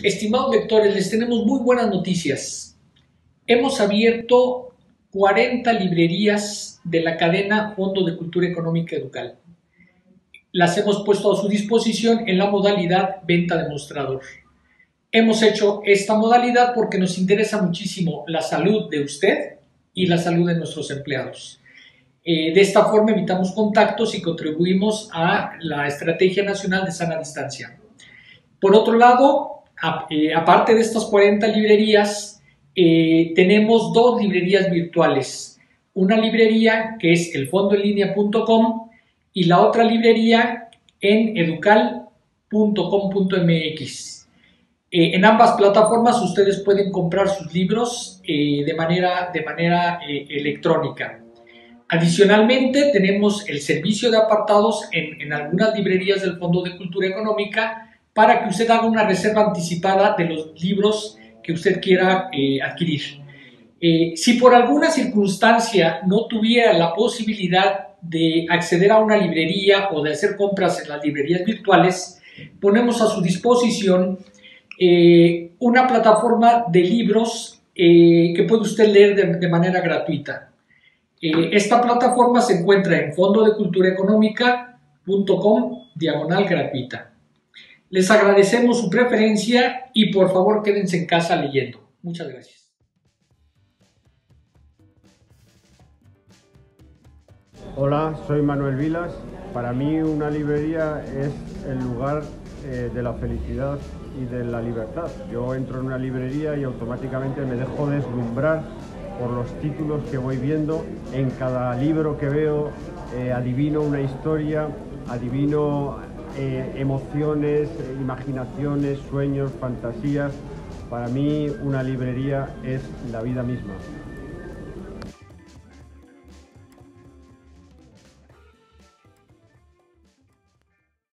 Estimados lectores, les tenemos muy buenas noticias. Hemos abierto 40 librerías de la cadena Fondo de Cultura Económica Educal. Las hemos puesto a su disposición en la modalidad venta demostrador. Hemos hecho esta modalidad porque nos interesa muchísimo la salud de usted y la salud de nuestros empleados. Eh, de esta forma evitamos contactos y contribuimos a la Estrategia Nacional de Sana Distancia. Por otro lado, eh, aparte de estas 40 librerías, eh, tenemos dos librerías virtuales. Una librería que es elfondoenlinea.com y la otra librería en educal.com.mx. en ambas plataformas ustedes pueden comprar sus libros de manera electrónica. Adicionalmente, tenemos el servicio de apartados en, algunas librerías del Fondo de Cultura Económica para que usted haga una reserva anticipada de los libros que usted quiera eh, adquirir. Eh, si por alguna circunstancia no tuviera la posibilidad de acceder a una librería o de hacer compras en las librerías virtuales, ponemos a su disposición eh, una plataforma de libros que puede usted leer de manera gratuita. Esta plataforma se encuentra en fondodeculturaeconómica.com diagonal gratuita. Les agradecemos su preferencia y por favor quédense en casa leyendo. Muchas gracias. Hola, soy Manuel Vilas. Para mí una librería es el lugar eh, de la felicidad y de la libertad. Yo entro en una librería y automáticamente me dejo deslumbrar por los títulos que voy viendo. En cada libro que veo eh, adivino una historia, adivino eh, emociones, imaginaciones, sueños, fantasías. Para mí una librería es la vida misma.